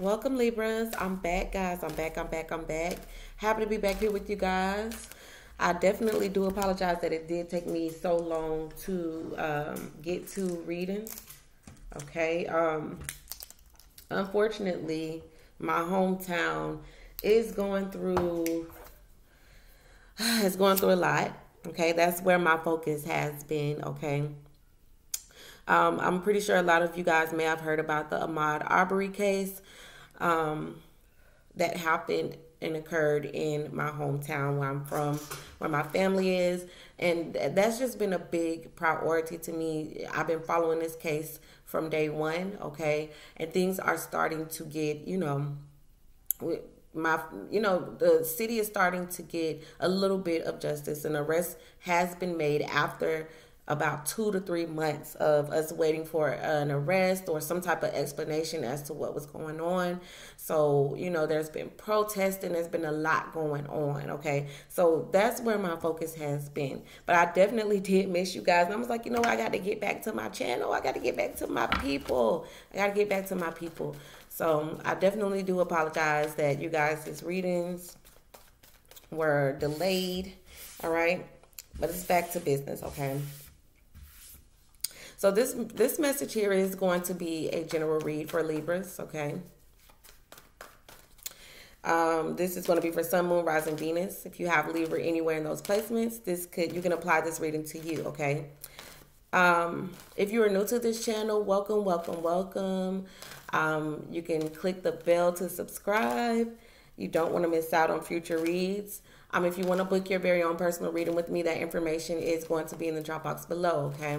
Welcome, Libras. I'm back, guys. I'm back. I'm back. I'm back. Happy to be back here with you guys. I definitely do apologize that it did take me so long to um, get to reading. Okay. Um, unfortunately, my hometown is going through is going through a lot. Okay, that's where my focus has been. Okay. Um, I'm pretty sure a lot of you guys may have heard about the Ahmaud Arbery case um, that happened and occurred in my hometown where I'm from, where my family is. And that's just been a big priority to me. I've been following this case from day one, okay? And things are starting to get, you know, my you know the city is starting to get a little bit of justice an arrest has been made after about two to three months of us waiting for an arrest or some type of explanation as to what was going on. So, you know, there's been protesting, there's been a lot going on, okay? So that's where my focus has been. But I definitely did miss you guys. And I was like, you know, I got to get back to my channel, I got to get back to my people, I got to get back to my people. So I definitely do apologize that you guys' readings were delayed, all right? But it's back to business, okay? So this this message here is going to be a general read for Libras, okay? Um, this is going to be for Sun, Moon, Rising, Venus. If you have Libra anywhere in those placements, this could you can apply this reading to you, okay? Um, if you are new to this channel, welcome, welcome, welcome. Um, you can click the bell to subscribe. You don't want to miss out on future reads. Um, if you want to book your very own personal reading with me, that information is going to be in the drop box below, okay?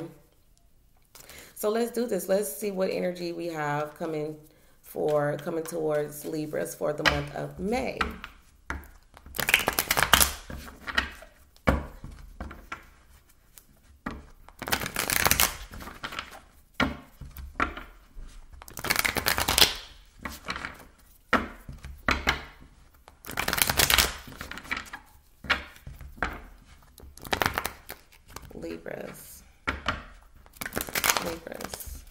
So let's do this. Let's see what energy we have coming for coming towards Libras for the month of May. Libras. Libras.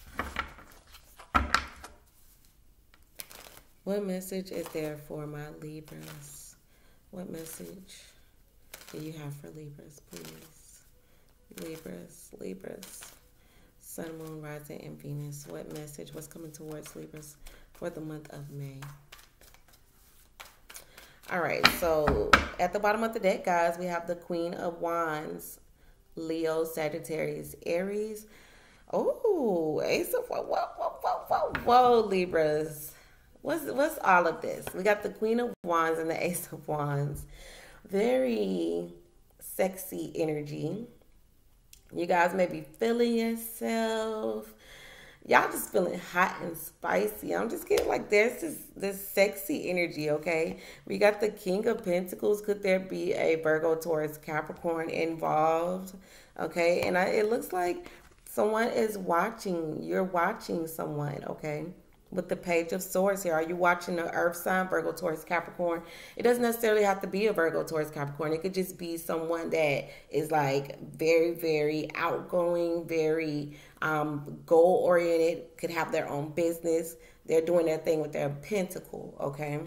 What message is there for my Libras? What message do you have for Libras, please? Libras, Libras. Sun, Moon, Rising, and Venus. What message was coming towards Libras for the month of May? All right, so at the bottom of the deck, guys, we have the Queen of Wands, Leo, Sagittarius, Aries. Oh, Ace of whoa, whoa, whoa, whoa, whoa, Libras. What's what's all of this? We got the Queen of Wands and the Ace of Wands. Very sexy energy. You guys may be feeling yourself. Y'all just feeling hot and spicy. I'm just getting like there's this this sexy energy, okay? We got the King of Pentacles. Could there be a Virgo, Taurus, Capricorn involved? Okay, and I, it looks like Someone is watching. You're watching someone, okay? With the Page of Swords here. Are you watching the Earth sign, Virgo, Taurus, Capricorn? It doesn't necessarily have to be a Virgo, Taurus, Capricorn. It could just be someone that is like very, very outgoing, very um, goal oriented, could have their own business. They're doing their thing with their pentacle, okay?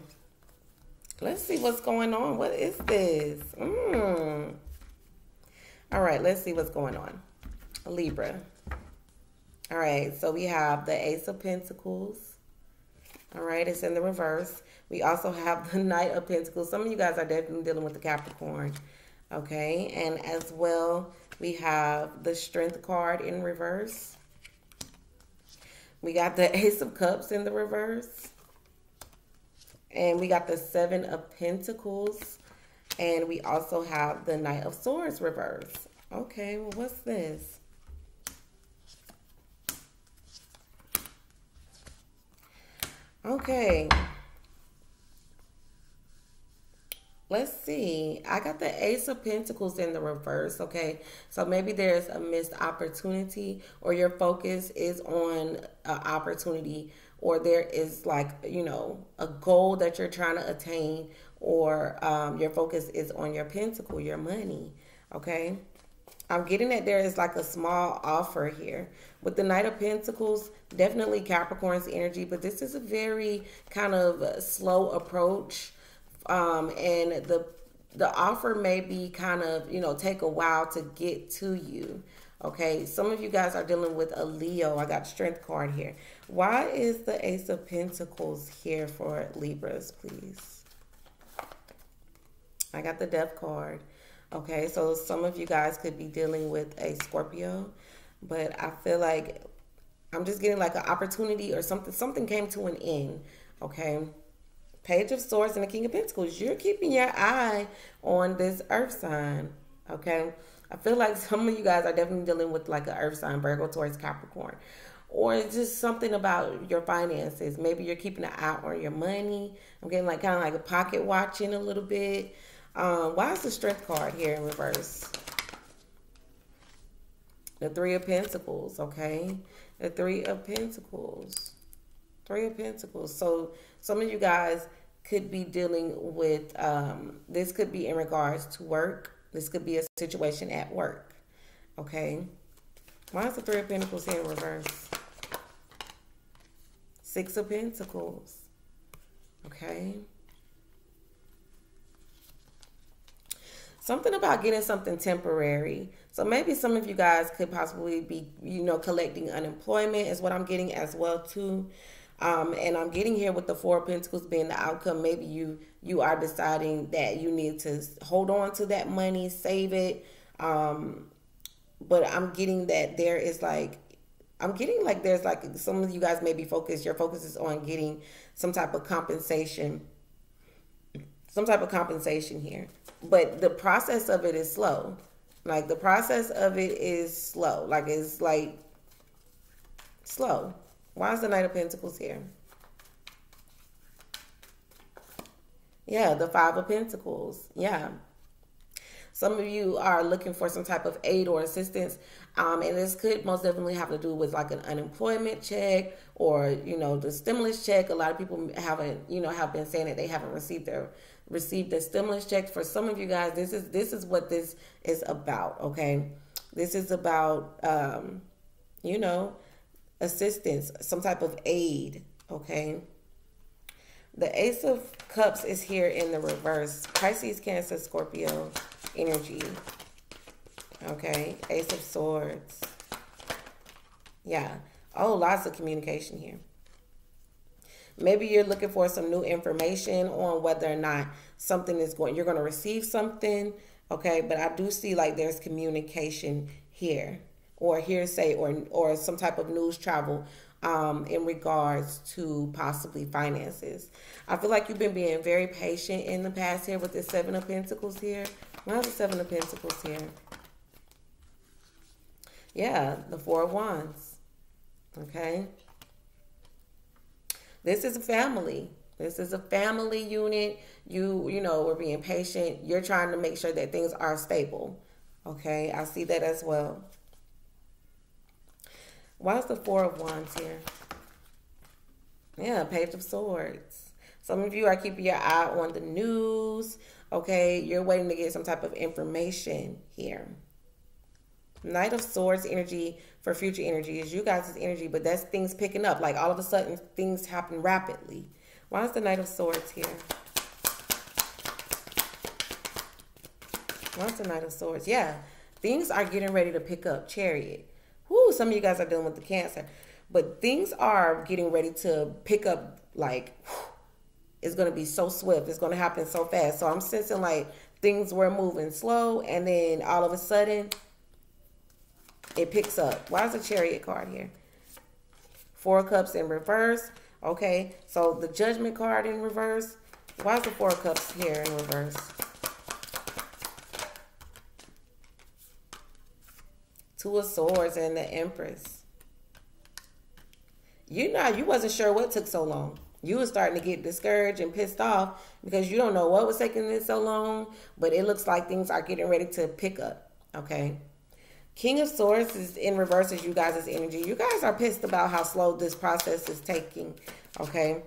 Let's see what's going on. What is this? Mm. All right, let's see what's going on. Libra. All right, so we have the Ace of Pentacles. All right, it's in the reverse. We also have the Knight of Pentacles. Some of you guys are definitely dealing with the Capricorn. Okay, and as well, we have the Strength card in reverse. We got the Ace of Cups in the reverse. And we got the Seven of Pentacles. And we also have the Knight of Swords reverse. Okay, well, what's this? Okay. Let's see. I got the Ace of Pentacles in the reverse, okay? So maybe there's a missed opportunity or your focus is on an opportunity or there is like, you know, a goal that you're trying to attain or um, your focus is on your pentacle, your money, okay? I'm getting that there is like a small offer here. With the Knight of Pentacles, definitely Capricorn's energy, but this is a very kind of slow approach. Um, and the the offer may be kind of, you know, take a while to get to you. Okay, some of you guys are dealing with a Leo. I got strength card here. Why is the Ace of Pentacles here for Libras, please? I got the Death card. Okay, so some of you guys could be dealing with a Scorpio, but I feel like I'm just getting like an opportunity or something. Something came to an end. Okay, Page of Swords and the King of Pentacles. You're keeping your eye on this Earth sign. Okay, I feel like some of you guys are definitely dealing with like an Earth sign, Virgo, Taurus, Capricorn or it's just something about your finances. Maybe you're keeping an eye on your money. I'm getting like kind of like a pocket watching a little bit. Um, why is the strength card here in reverse? The three of pentacles, okay? The three of pentacles. Three of pentacles. So some of you guys could be dealing with, um, this could be in regards to work. This could be a situation at work, okay? Why is the three of pentacles here in reverse? Six of pentacles, okay? Something about getting something temporary. So maybe some of you guys could possibly be, you know, collecting unemployment is what I'm getting as well too. Um, and I'm getting here with the Four of Pentacles being the outcome. Maybe you you are deciding that you need to hold on to that money, save it. Um, but I'm getting that there is like I'm getting like there's like some of you guys may be focused. Your focus is on getting some type of compensation, some type of compensation here but the process of it is slow. Like the process of it is slow. Like it's like slow. Why is the Knight of Pentacles here? Yeah, the Five of Pentacles. Yeah. Some of you are looking for some type of aid or assistance. Um, and this could most definitely have to do with like an unemployment check or, you know, the stimulus check. A lot of people haven't, you know, have been saying that they haven't received their received a stimulus check. For some of you guys, this is this is what this is about. Okay, this is about um, you know assistance, some type of aid. Okay. The Ace of Cups is here in the reverse. Pisces, Cancer, Scorpio energy. Okay. Ace of Swords. Yeah. Oh, lots of communication here. Maybe you're looking for some new information on whether or not something is going, you're going to receive something. Okay. But I do see like there's communication here or hearsay or, or some type of news travel um, in regards to possibly finances. I feel like you've been being very patient in the past here with the Seven of Pentacles here. Why is the Seven of Pentacles here? Yeah, the Four of Wands. Okay. This is a family. This is a family unit. You, you know, we're being patient. You're trying to make sure that things are stable. Okay, I see that as well. Why is the Four of Wands here? Yeah, Page of Swords. Some of you are keeping your eye on the news. Okay, you're waiting to get some type of information here. Knight of Swords energy for future energy is you guys' energy, but that's things picking up. Like all of a sudden, things happen rapidly. Why is the Knight of Swords here? Why is the Knight of Swords? Yeah, things are getting ready to pick up. Chariot. Whoo, some of you guys are dealing with the Cancer. But things are getting ready to pick up like, it's going to be so swift. It's going to happen so fast. So I'm sensing like things were moving slow and then all of a sudden it picks up. Why is the chariot card here? Four cups in reverse. Okay, so the judgment card in reverse. Why is the four cups here in reverse? Two of swords and the empress. You know, you wasn't sure what took so long. You was starting to get discouraged and pissed off because you don't know what was taking this so long, but it looks like things are getting ready to pick up. Okay. King of Swords is in reverse as you guys' energy. You guys are pissed about how slow this process is taking. Okay.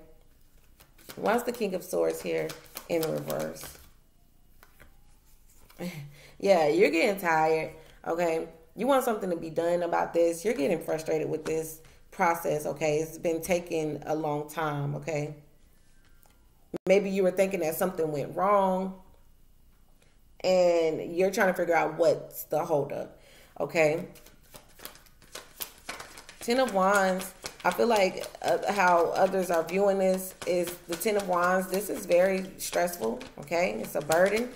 Why's the King of Swords here in reverse? yeah, you're getting tired. Okay. You want something to be done about this. You're getting frustrated with this process. Okay. It's been taking a long time. Okay. Maybe you were thinking that something went wrong and you're trying to figure out what's the holdup. Okay. Ten of Wands. I feel like uh, how others are viewing this is the Ten of Wands. This is very stressful. Okay. It's a burden.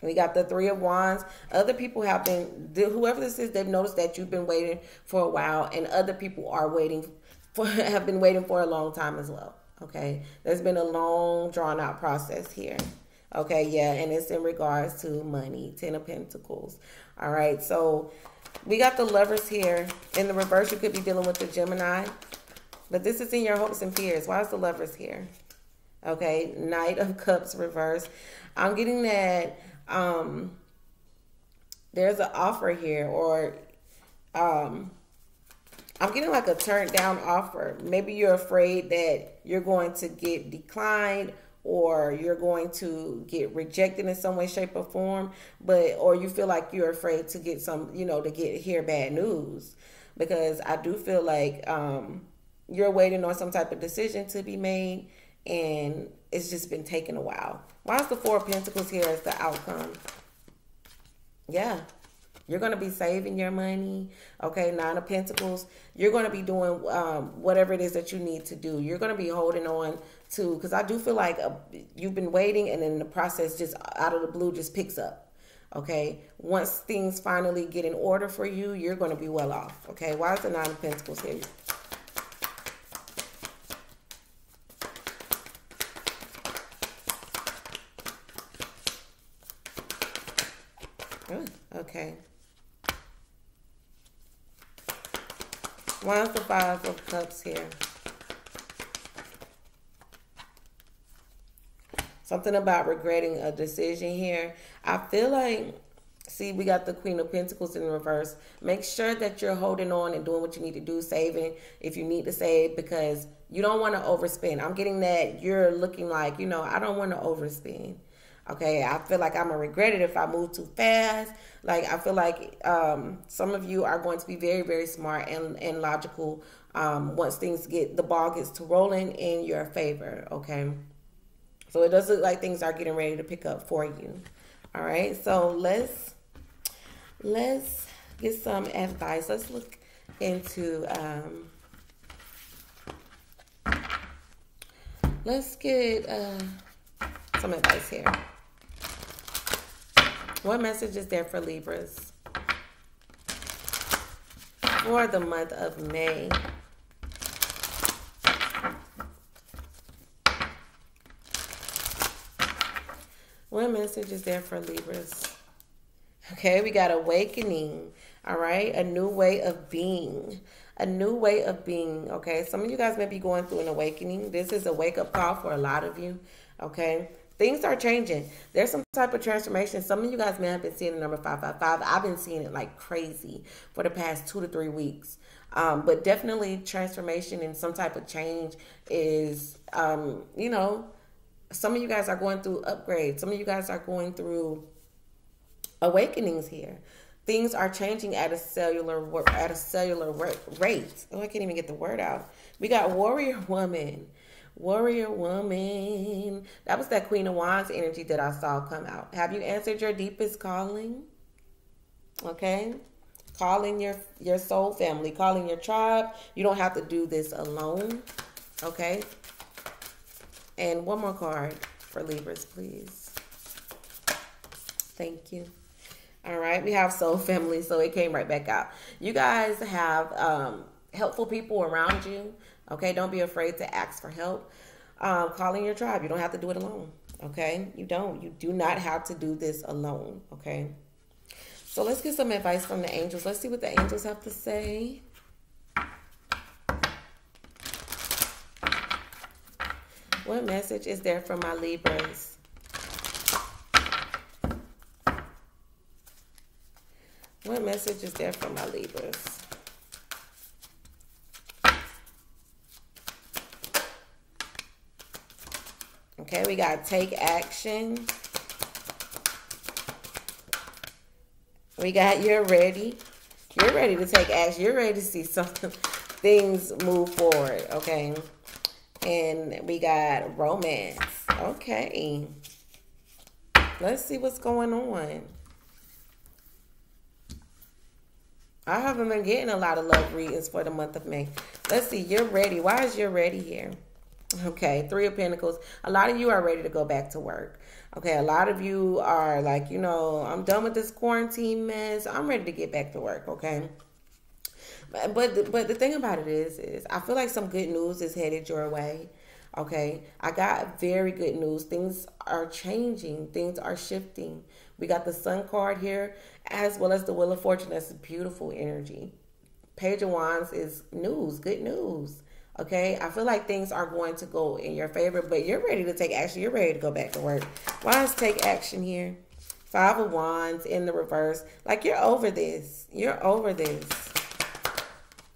We got the Three of Wands. Other people have been, whoever this is, they've noticed that you've been waiting for a while, and other people are waiting for, have been waiting for a long time as well. Okay. There's been a long, drawn out process here. Okay. Yeah. And it's in regards to money. Ten of Pentacles. All right. So we got the lovers here. In the reverse, you could be dealing with the Gemini. But this is in your hopes and fears. Why is the lovers here? Okay, Knight of Cups reverse. I'm getting that um, there's an offer here or um, I'm getting like a turned down offer. Maybe you're afraid that you're going to get declined or you're going to get rejected in some way shape or form but or you feel like you're afraid to get some you know to get hear bad news because i do feel like um, you're waiting on some type of decision to be made and it's just been taking a while why is the four of pentacles here as the outcome yeah you're going to be saving your money. Okay, Nine of Pentacles. You're going to be doing um, whatever it is that you need to do. You're going to be holding on to, because I do feel like uh, you've been waiting and then the process just out of the blue just picks up. Okay, once things finally get in order for you, you're going to be well off. Okay, why is the Nine of Pentacles here? okay. Why is the Five of Cups here? Something about regretting a decision here. I feel like, see, we got the Queen of Pentacles in reverse. Make sure that you're holding on and doing what you need to do, saving if you need to save, because you don't want to overspend. I'm getting that you're looking like, you know, I don't want to overspend. Okay, I feel like I'm gonna regret it if I move too fast. Like I feel like um, some of you are going to be very, very smart and, and logical um, once things get the ball gets to rolling in your favor. Okay, so it does look like things are getting ready to pick up for you. All right, so let's let's get some advice. Let's look into um, let's get uh, some advice here. What message is there for Libras? For the month of May. What message is there for Libras? Okay, we got awakening. All right, a new way of being. A new way of being. Okay, some of you guys may be going through an awakening. This is a wake up call for a lot of you. Okay, Things are changing. There's some type of transformation. Some of you guys may have been seeing the number 555. I've been seeing it like crazy for the past two to three weeks. Um, but definitely transformation and some type of change is, um, you know, some of you guys are going through upgrades. Some of you guys are going through awakenings here. Things are changing at a cellular at a cellular rate. Oh, I can't even get the word out. We got warrior woman Warrior woman. That was that Queen of Wands energy that I saw come out. Have you answered your deepest calling? Okay. Calling your your soul family, calling your tribe. You don't have to do this alone. Okay. And one more card for Libras, please. Thank you. All right, we have soul family, so it came right back out. You guys have um, helpful people around you Okay, don't be afraid to ask for help. Um, calling your tribe. You don't have to do it alone. Okay, you don't. You do not have to do this alone. Okay. So let's get some advice from the angels. Let's see what the angels have to say. What message is there for my Libras? What message is there for my Libras? Okay, we got take action. We got you're ready. You're ready to take action. You're ready to see something things move forward, okay? And we got romance. Okay. Let's see what's going on. I haven't been getting a lot of love readings for the month of May. Let's see. You're ready. Why is you're ready here? Okay, Three of Pentacles. A lot of you are ready to go back to work. Okay, a lot of you are like, you know, I'm done with this quarantine mess. I'm ready to get back to work. Okay. But but but the thing about it is, is I feel like some good news is headed your way. Okay, I got very good news. Things are changing. Things are shifting. We got the Sun card here, as well as the Wheel of Fortune. That's beautiful energy. Page of Wands is news, good news. Okay, I feel like things are going to go in your favor, but you're ready to take action. You're ready to go back to work. Wands take action here. Five of Wands in the reverse. Like you're over this. You're over this.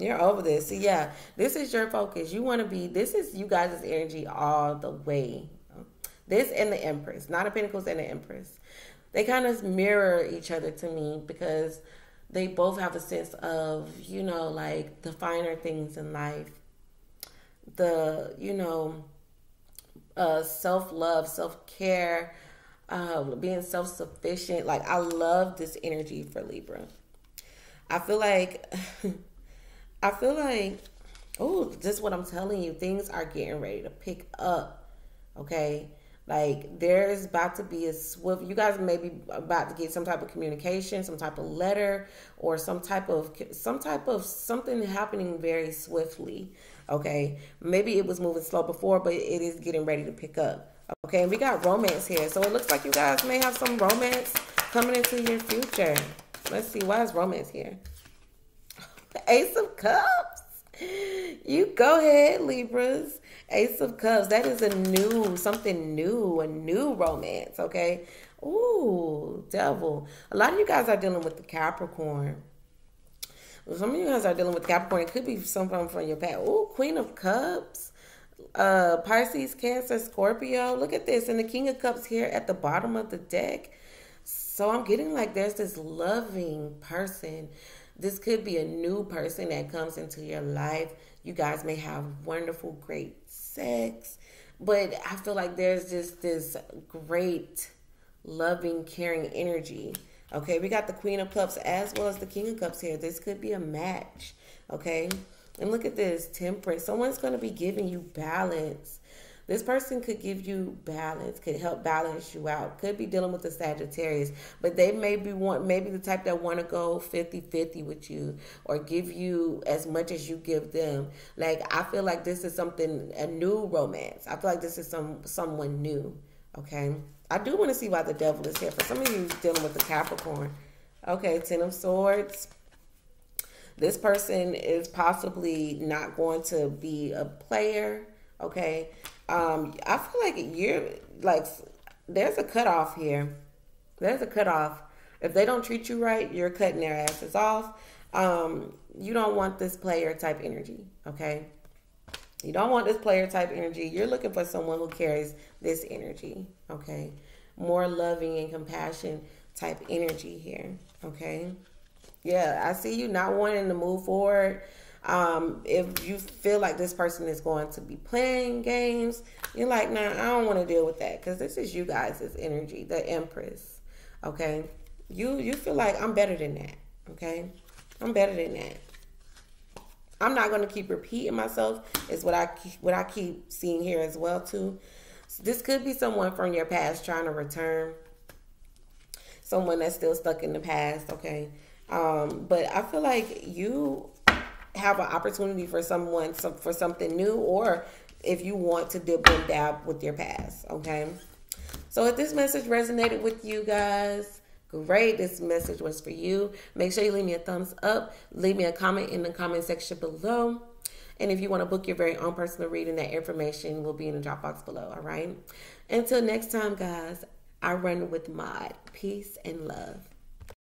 You're over this. So yeah, this is your focus. You want to be, this is you guys' energy all the way. This and the Empress, not a Pentacles and the Empress. They kind of mirror each other to me because they both have a sense of, you know, like the finer things in life the you know uh, self love, self care, uh, being self sufficient. Like I love this energy for Libra. I feel like I feel like oh, just what I'm telling you, things are getting ready to pick up. Okay. Like there's about to be a swift. You guys may be about to get some type of communication, some type of letter, or some type of some type of something happening very swiftly. Okay, maybe it was moving slow before, but it is getting ready to pick up. Okay, and we got romance here. So it looks like you guys may have some romance coming into your future. Let's see, why is romance here? Ace of Cups. You go ahead, Libras. Ace of Cups. That is a new, something new, a new romance, okay? Ooh, devil. A lot of you guys are dealing with the Capricorn. Some of you guys are dealing with Capricorn. It could be something from your past. Oh, Queen of Cups, uh, Pisces, Cancer, Scorpio. Look at this. And the King of Cups here at the bottom of the deck. So I'm getting like there's this loving person. This could be a new person that comes into your life. You guys may have wonderful, great sex. But I feel like there's just this great, loving, caring energy Okay, we got the Queen of Cups as well as the King of Cups here. This could be a match. Okay, and look at this temperance. Someone's going to be giving you balance. This person could give you balance, could help balance you out. Could be dealing with the Sagittarius, but they may be want maybe the type that want to go 50-50 with you or give you as much as you give them. Like I feel like this is something a new romance. I feel like this is some someone new. Okay. I do want to see why the devil is here. For some of you dealing with the Capricorn. Okay, Ten of Swords. This person is possibly not going to be a player. Okay. Um, I feel like you're like there's a cutoff here. There's a cutoff. If they don't treat you right, you're cutting their asses off. Um, you don't want this player type energy. Okay. You don't want this player type energy. You're looking for someone who carries this energy, okay? More loving and compassion type energy here, okay? Yeah, I see you not wanting to move forward. Um, if you feel like this person is going to be playing games, you're like, nah, I don't want to deal with that because this is you guys' energy, the Empress, okay? You you feel like I'm better than that, okay? I'm better than that. I'm not going to keep repeating myself. Is what I what I keep seeing here as well too. So this could be someone from your past trying to return. Someone that's still stuck in the past. Okay, um, but I feel like you have an opportunity for someone some, for something new, or if you want to dip and dab with your past. Okay. So if this message resonated with you guys, Great. This message was for you. Make sure you leave me a thumbs up. Leave me a comment in the comment section below. And if you want to book your very own personal reading, that information will be in the drop box below. All right. Until next time, guys, I run with Maud. Peace and love.